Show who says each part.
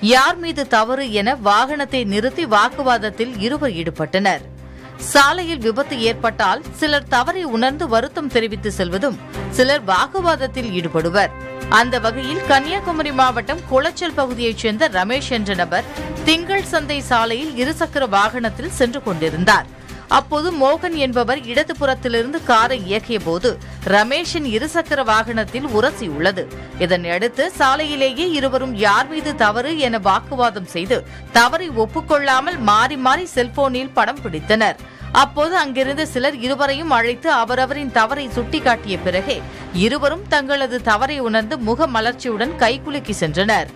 Speaker 1: யார் மீது தவறு என வாகனத்தை நிறுத்தி வாக்குவாதத்தில் இருவர் ஈடுபட்டனர். சாலையில் விபத்து ஏற்பட்டால் சிலர் தவறை உணர்ந்து வருத்தம் தெரிவித்து செல்வதும் சிலர் வாக்குவாதத்தில் ஈடுபடுவர். அந்த வகையில் கன்னியாகுமரி மாவட்டம் குளச்சல் பகுதியைச் சேர்ந்த ரமேஷ் என்ற நபர் திங்கள் சந்தை சாலையில் இருசக்கர வாகனத்தில் சென்று கொண்டிருந்தார். அப்போது மோகன் என்பவர் இடதுபுறத்திலிருந்து காரை இயக்கிய போது ரமேஷின் இருசக்கர வாகனத்தில் உரசியுள்ளது இதனையடுத்து சாலையிலேயே இருவரும் யார் மீது தவறு என வாக்குவாதம் செய்து தவறை ஒப்புக்கொள்ளாமல் மாறி மாறி செல்போனில் படம் பிடித்தனர். அப்போது அங்கிருந்த சிலர் இருவரையும் அழைத்து அவரவரின் தவறை சுட்டிக்காட்டிய பிறகே இருவரும் தங்களது தவறை உணர்ந்து முக மலர்ச்சியுடன் கைகுலுக்கி சென்றனர்.